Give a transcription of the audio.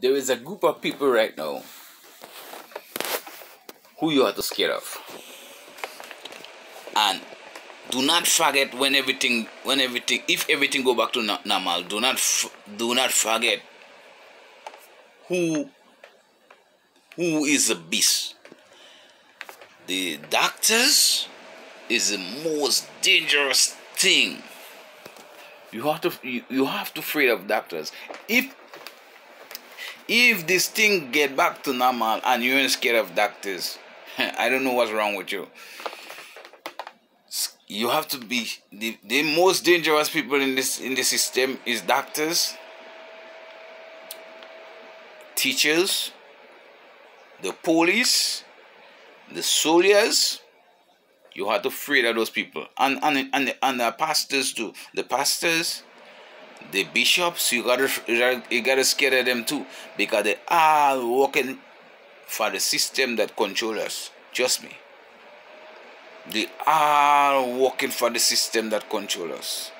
there is a group of people right now who you are to scared of. And do not forget when everything when everything if everything go back to normal do not do not forget who who is the beast. The doctors is the most dangerous thing. You have to you, you have to afraid of doctors. If if this thing get back to normal and you ain't scared of doctors i don't know what's wrong with you. You have to be the, the most dangerous people in this in the system is doctors teachers the police the soldiers. You have to afraid of those people. And and and, and the pastors too. The pastors the bishops you gotta you gotta scare them too because they are working for the system that controls us trust me they are working for the system that controls us.